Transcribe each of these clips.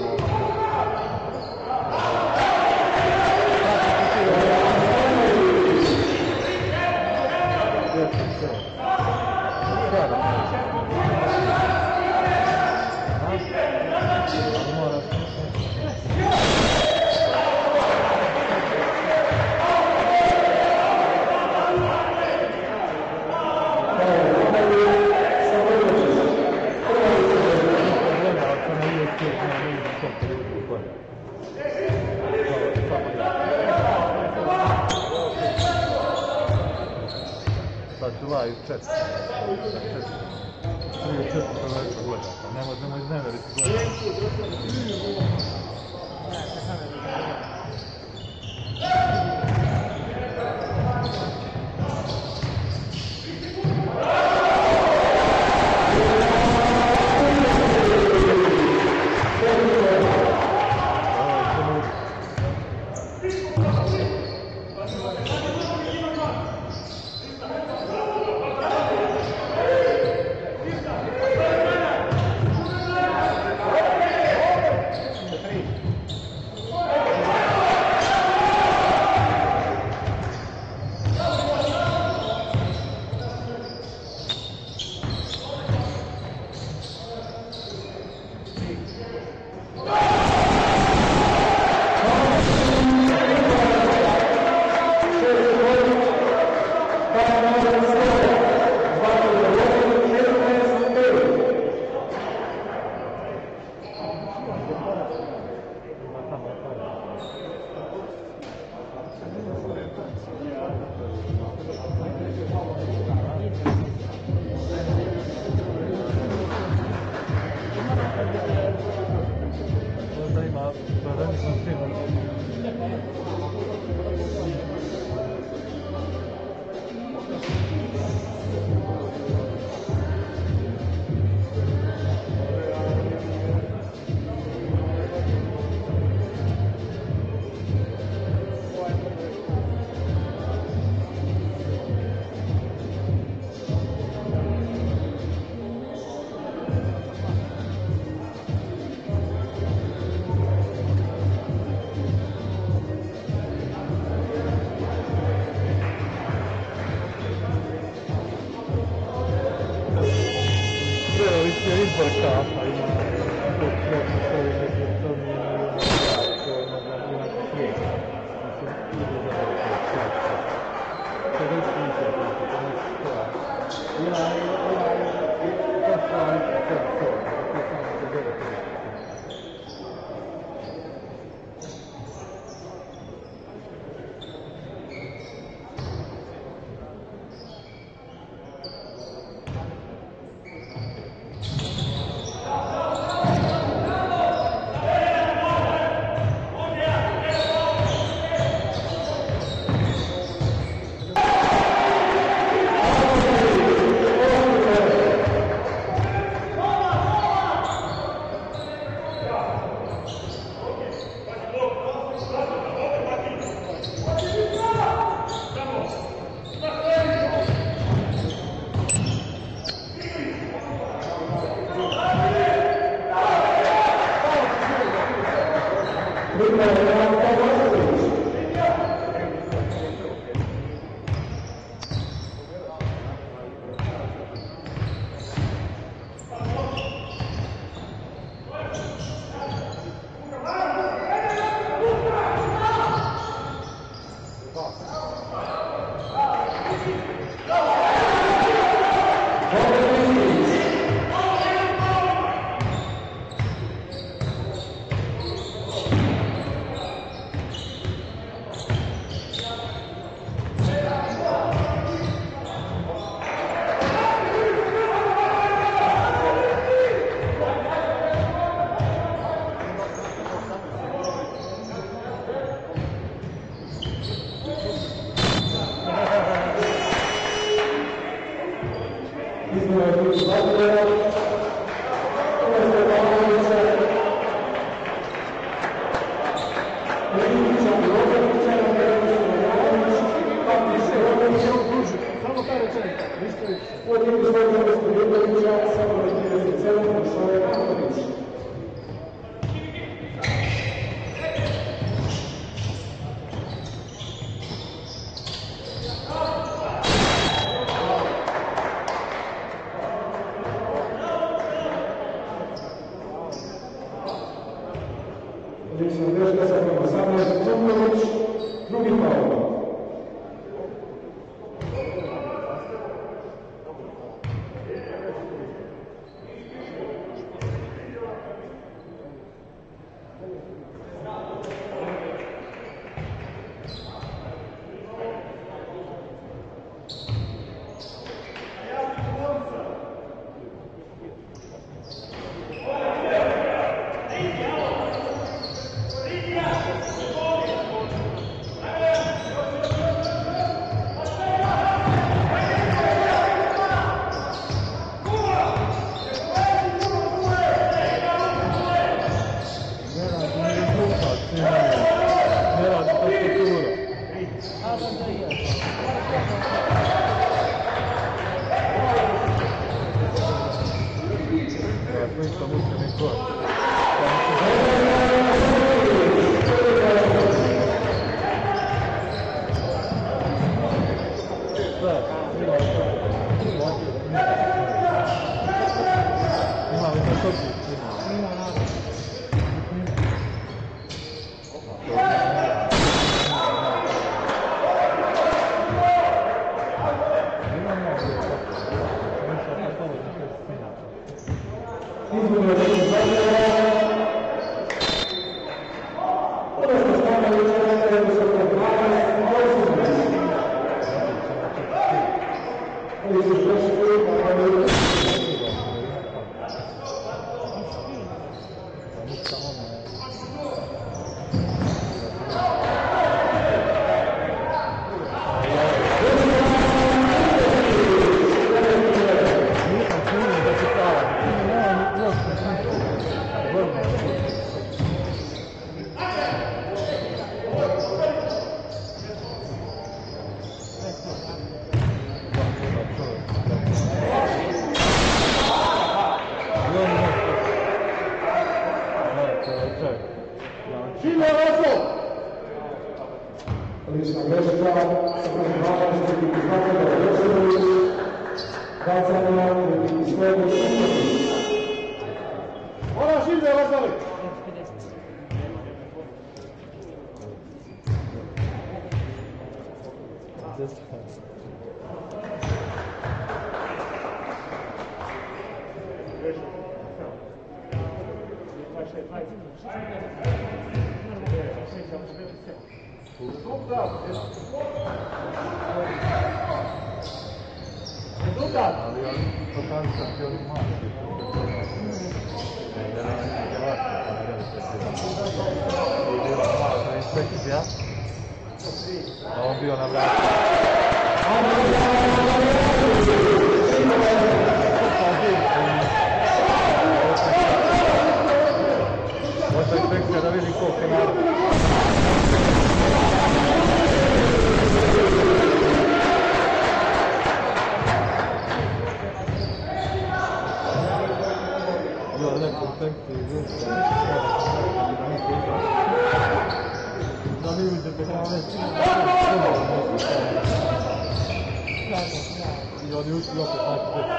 Lord.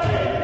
Amen.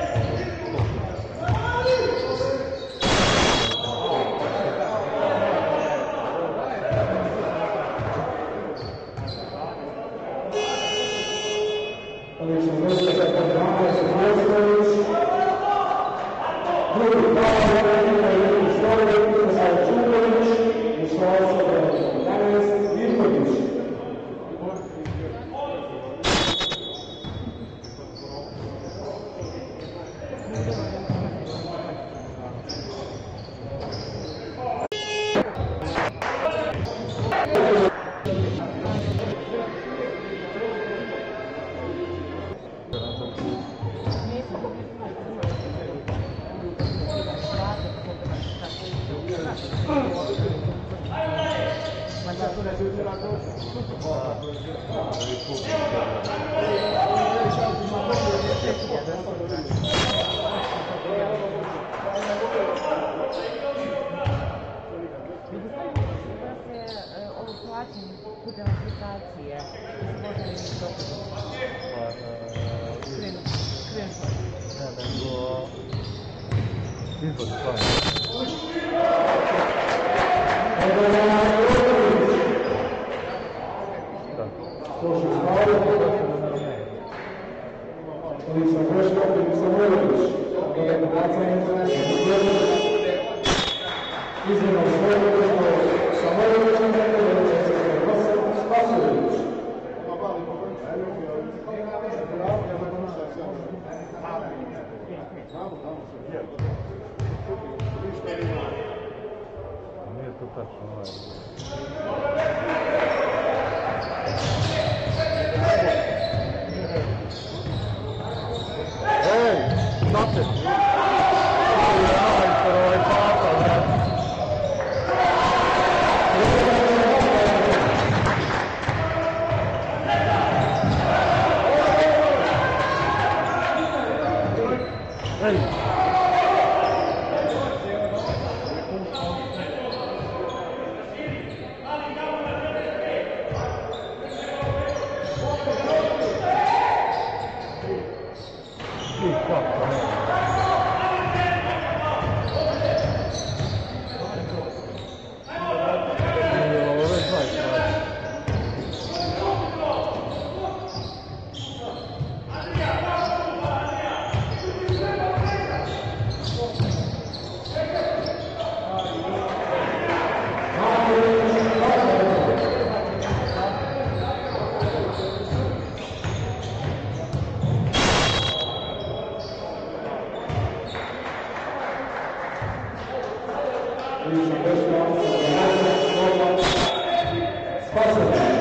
Спасибо.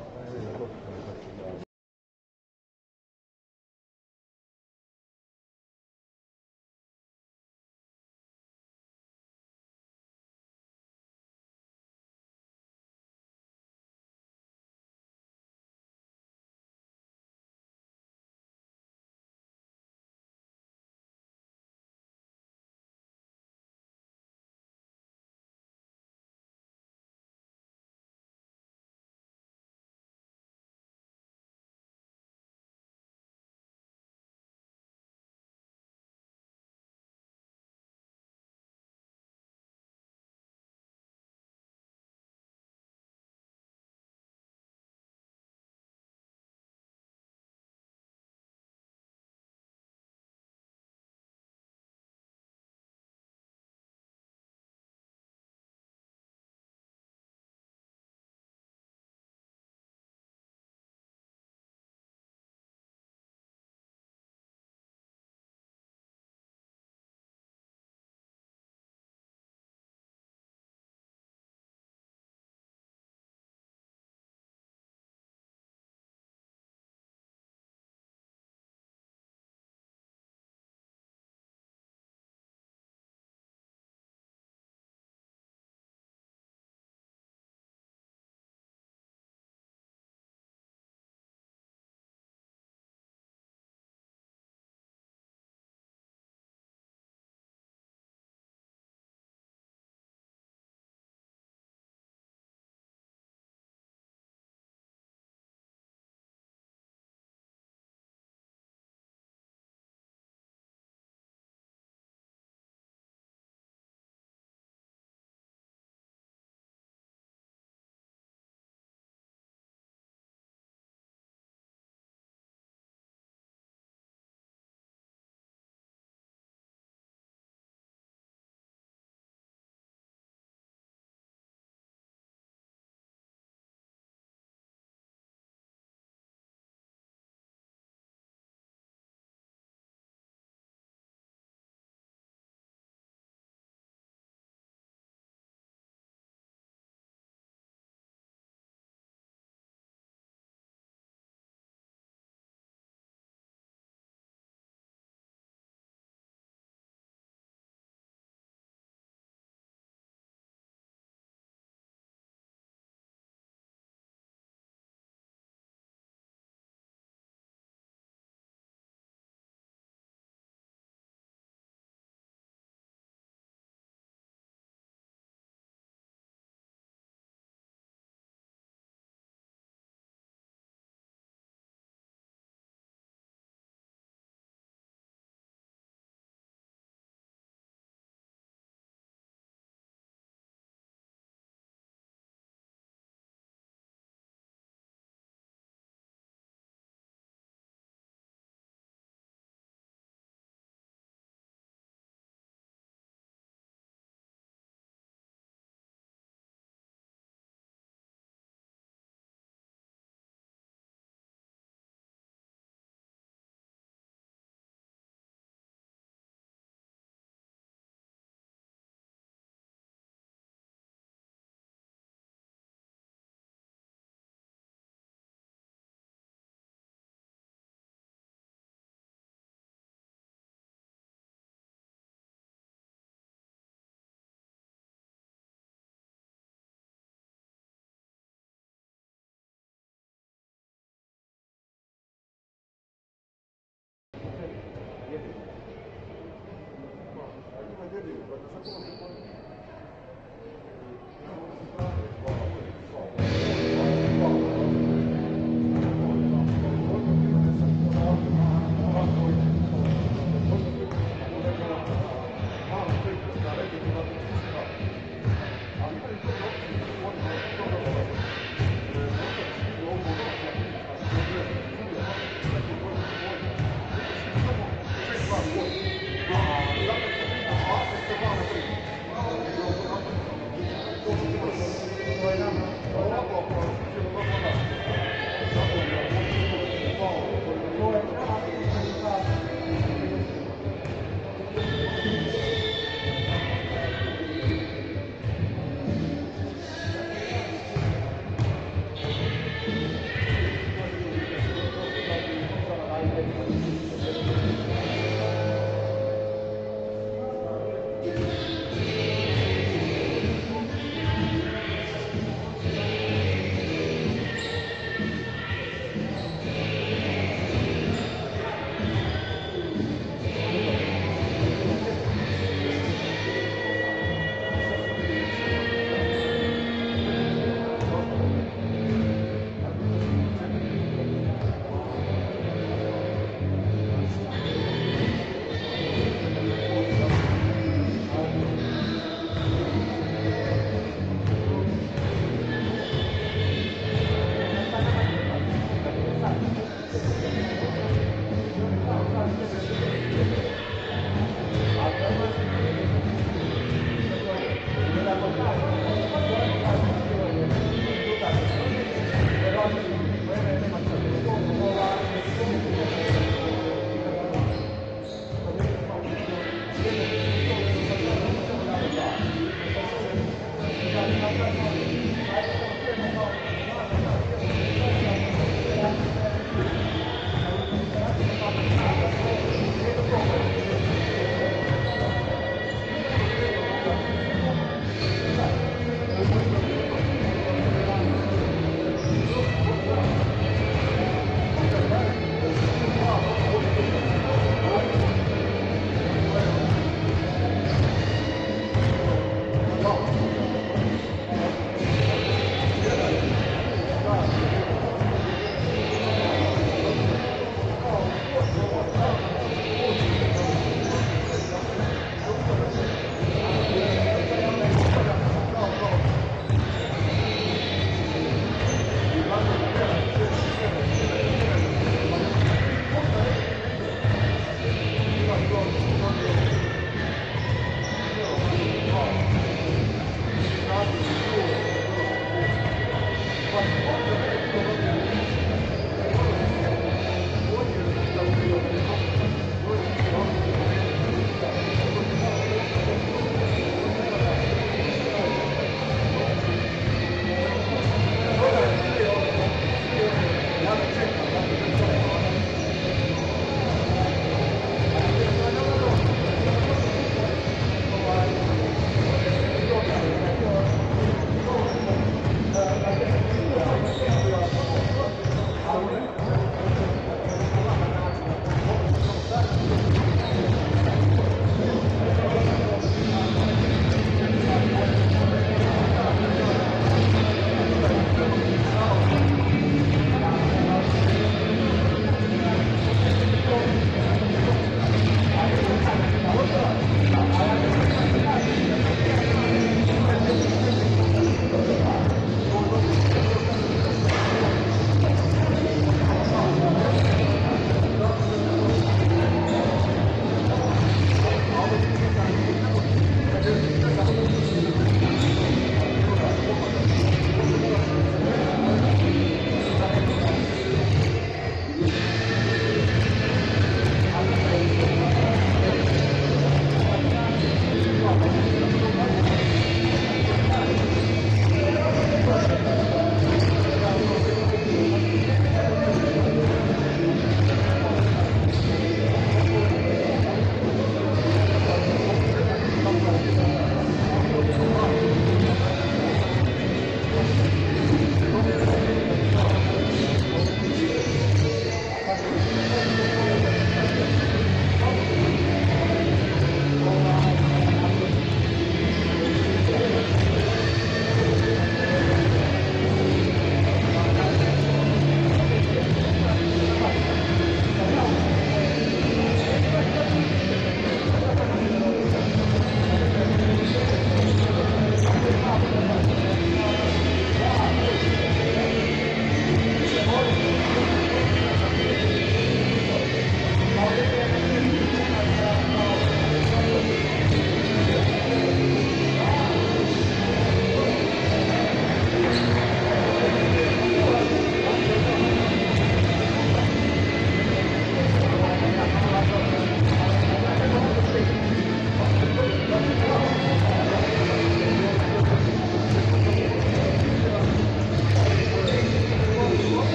Thank you.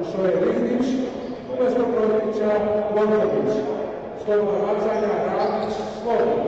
Ušao je Riznić, umjesto Protića, Vodnović. Stopa bacanja, Radić, Slobodan.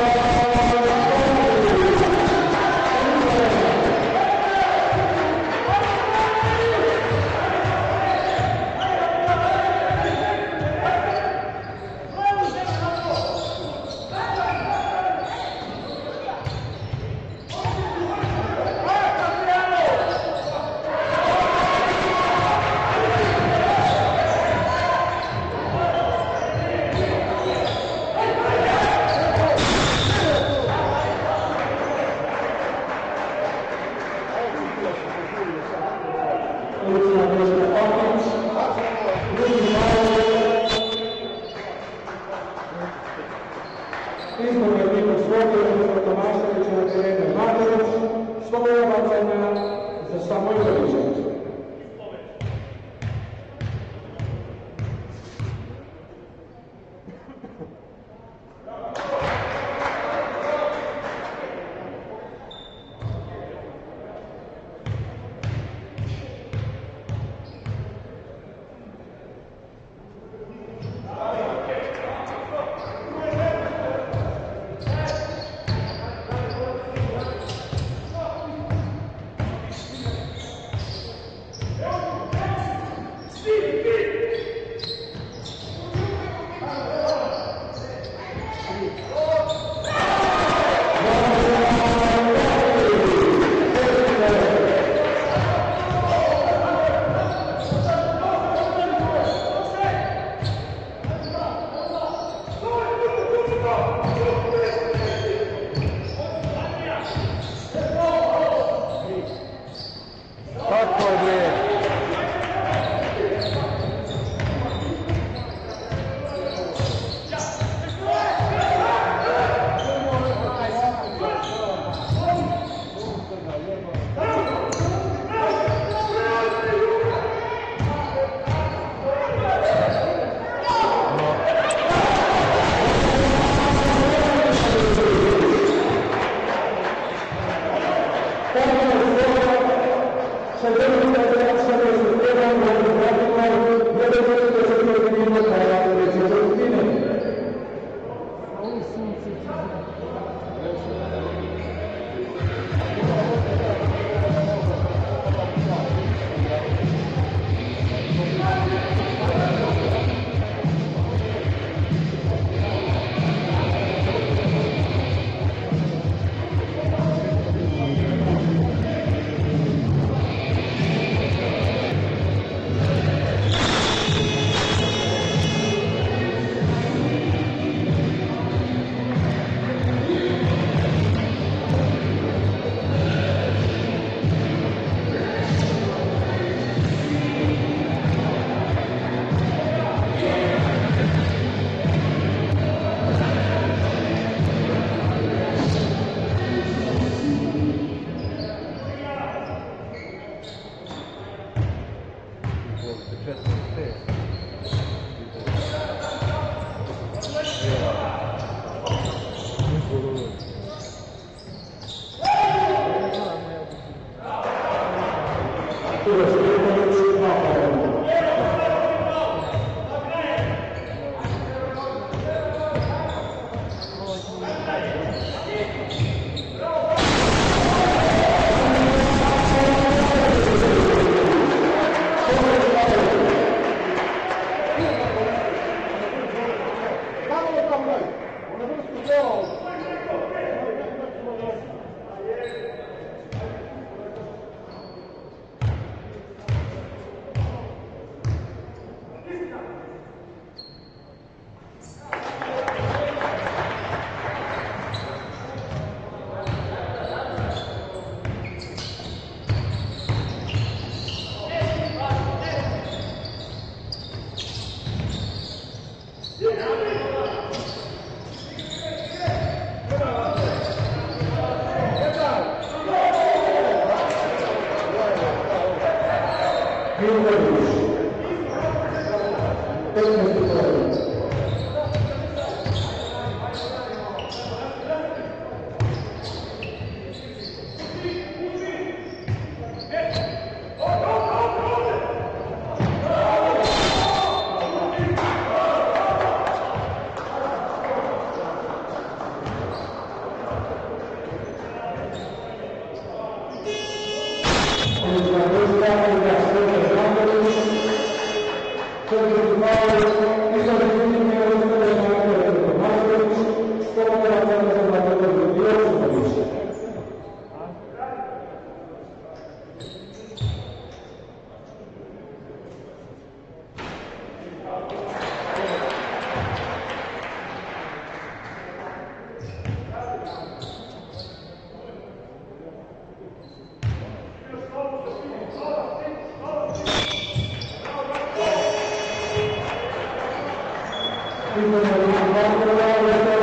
الله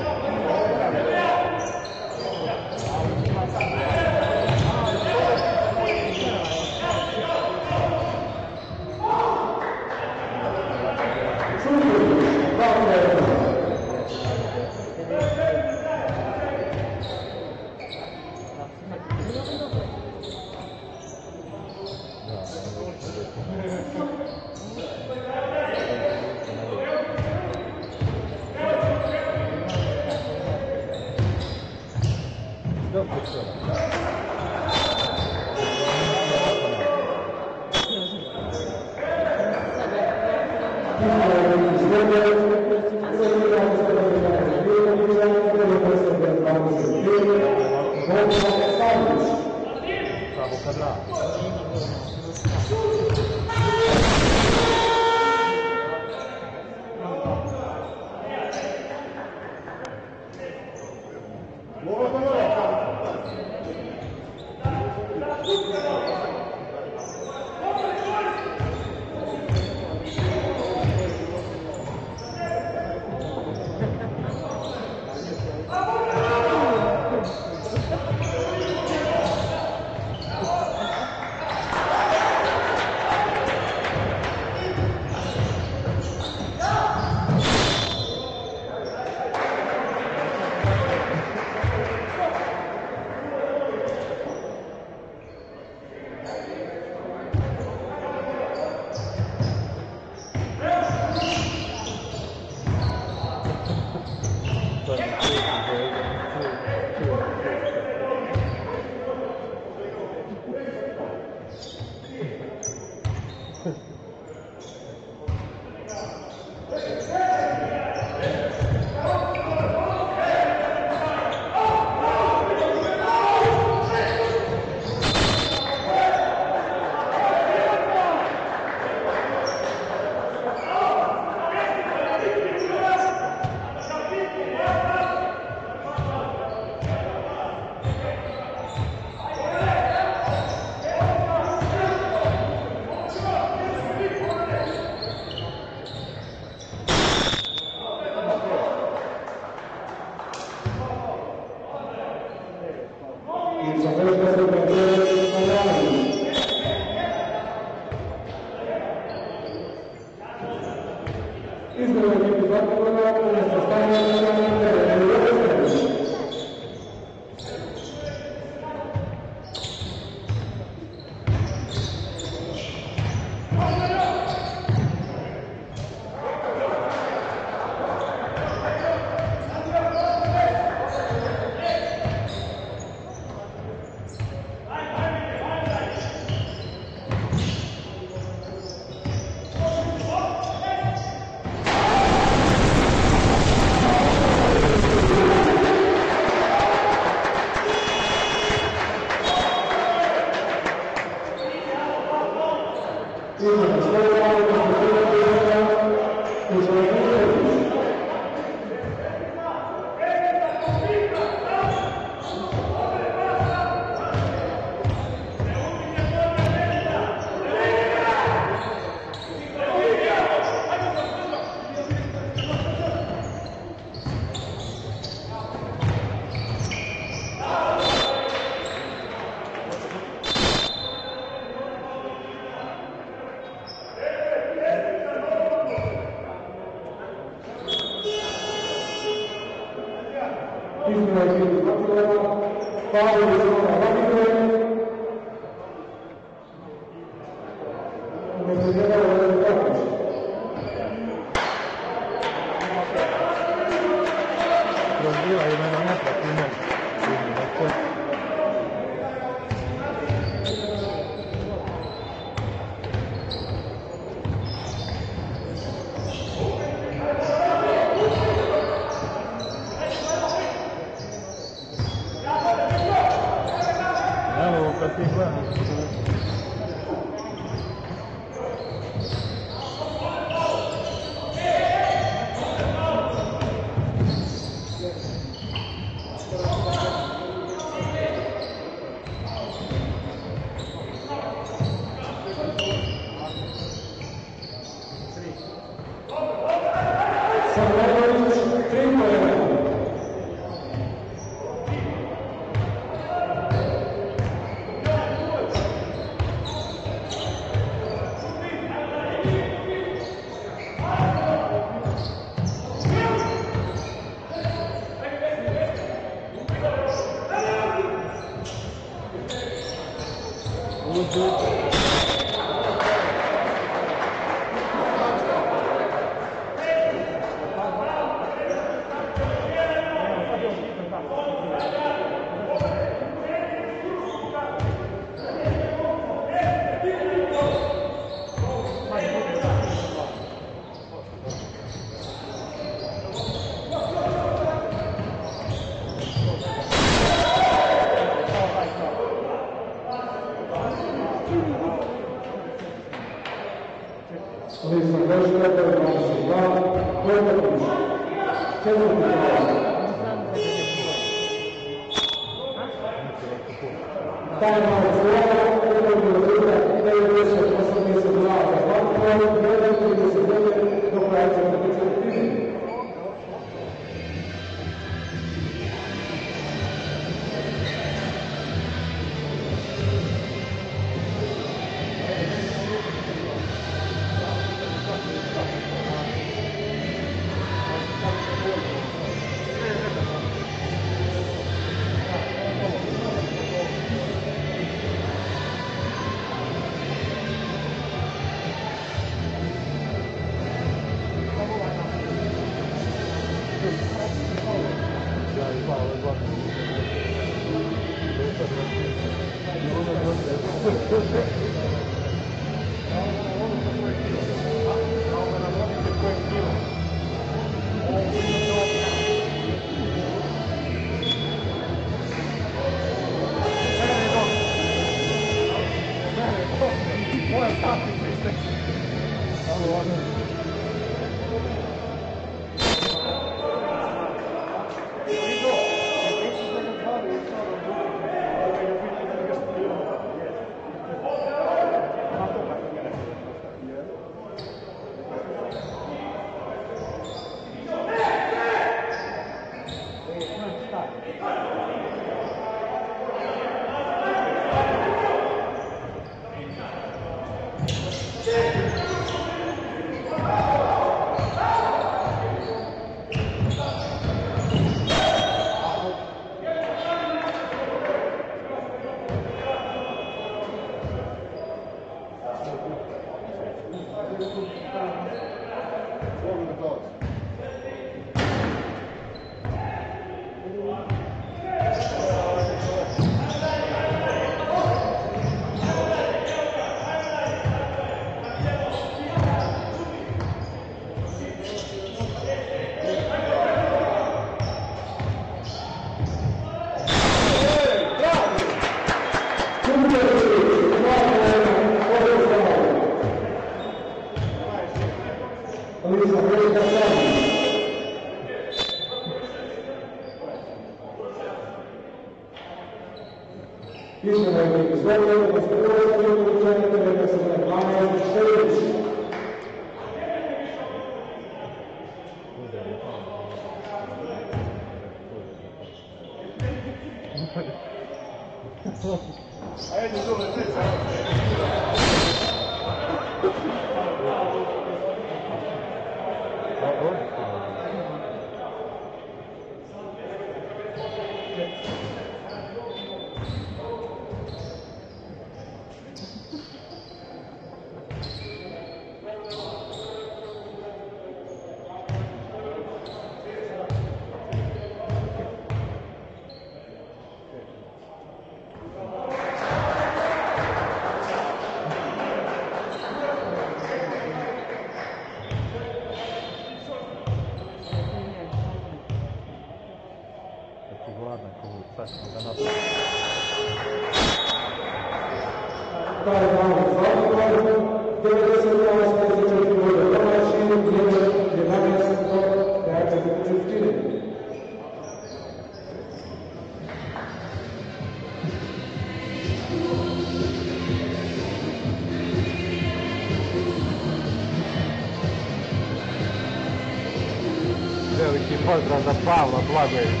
太贵